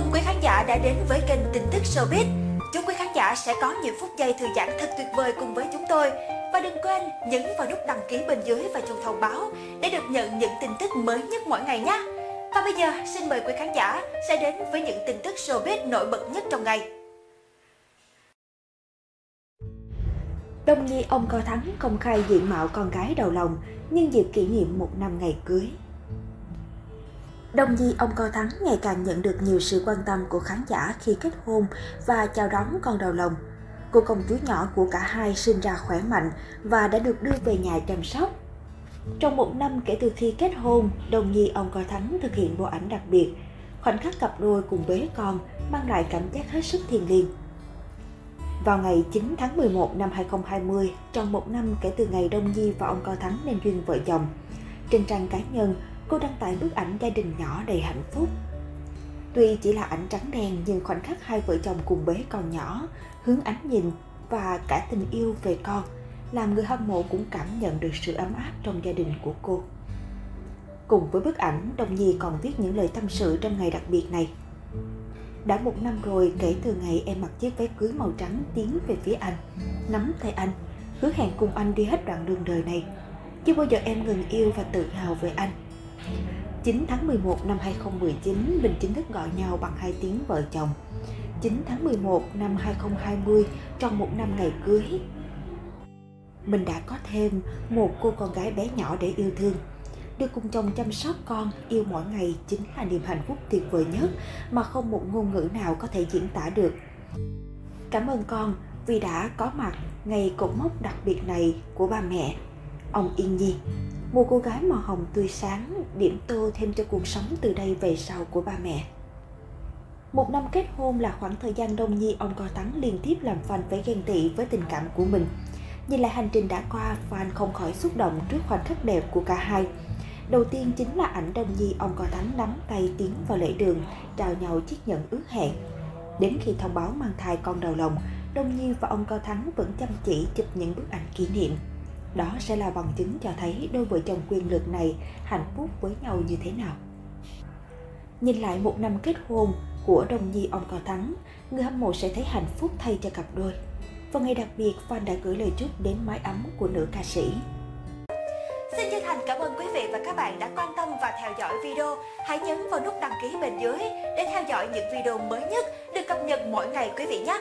mừng quý khán giả đã đến với kênh tin tức showbiz. Chúc quý khán giả sẽ có những phút giây thư giãn thật tuyệt vời cùng với chúng tôi. Và đừng quên nhấn vào nút đăng ký bên dưới và chuông thông báo để được nhận những tin tức mới nhất mỗi ngày nhé. Và bây giờ, xin mời quý khán giả sẽ đến với những tin tức showbiz nổi bật nhất trong ngày. Đông Nhi ông Cao Thắng công khai diện mạo con gái đầu lòng nhân dịp kỷ niệm một năm ngày cưới. Đồng Nhi ông Cao Thắng ngày càng nhận được nhiều sự quan tâm của khán giả khi kết hôn và chào đón con đầu lòng. Cô công chúa nhỏ của cả hai sinh ra khỏe mạnh và đã được đưa về nhà chăm sóc. Trong một năm kể từ khi kết hôn, Đồng Nhi ông Cao Thắng thực hiện bộ ảnh đặc biệt. Khoảnh khắc cặp đôi cùng bế con mang lại cảm giác hết sức thiêng liêng. Vào ngày 9 tháng 11 năm 2020, trong một năm kể từ ngày Đông Nhi và ông Cao Thắng nên duyên vợ chồng, trên trang cá nhân, cô đăng tải bức ảnh gia đình nhỏ đầy hạnh phúc. Tuy chỉ là ảnh trắng đen nhưng khoảnh khắc hai vợ chồng cùng bế con nhỏ, hướng ánh nhìn và cả tình yêu về con, làm người hâm mộ cũng cảm nhận được sự ấm áp trong gia đình của cô. Cùng với bức ảnh, đồng Nhi còn viết những lời tâm sự trong ngày đặc biệt này. Đã một năm rồi kể từ ngày em mặc chiếc váy cưới màu trắng tiến về phía anh, nắm tay anh, hứa hẹn cùng anh đi hết đoạn đường đời này. Chưa bao giờ em ngừng yêu và tự hào về anh. 9 tháng 11 năm 2019, mình chính thức gọi nhau bằng hai tiếng vợ chồng. 9 tháng 11 năm 2020, trong một năm ngày cưới, mình đã có thêm một cô con gái bé nhỏ để yêu thương. Được cùng chồng chăm sóc con yêu mỗi ngày chính là niềm hạnh phúc tuyệt vời nhất mà không một ngôn ngữ nào có thể diễn tả được. Cảm ơn con vì đã có mặt ngày cột mốc đặc biệt này của ba mẹ. Ông yên nhi một cô gái màu hồng tươi sáng điểm tô thêm cho cuộc sống từ đây về sau của ba mẹ một năm kết hôn là khoảng thời gian đông nhi ông Cao Thắng liên tiếp làm fan phải ghen tị với tình cảm của mình nhìn lại hành trình đã qua fan không khỏi xúc động trước khoảnh khắc đẹp của cả hai Đầu tiên chính là ảnh Đông Nhi ông Cao thắng nắm tay tiến vào lễ đường, trao nhau chiếc nhẫn ước hẹn. Đến khi thông báo mang thai con đầu lòng, Đông Nhi và ông Cao Thắng vẫn chăm chỉ chụp những bức ảnh kỷ niệm. Đó sẽ là bằng chứng cho thấy đôi vợ chồng quyền lực này hạnh phúc với nhau như thế nào. Nhìn lại một năm kết hôn của đồng Nhi ông Cao Thắng, người hâm mộ sẽ thấy hạnh phúc thay cho cặp đôi. Vào ngày đặc biệt, fan đã gửi lời chúc đến mái ấm của nữ ca sĩ. Xin chân thành cảm ơn quý vị và các bạn đã quan tâm và theo dõi video. Hãy nhấn vào nút đăng ký bên dưới để theo dõi những video mới nhất được cập nhật mỗi ngày quý vị nhé.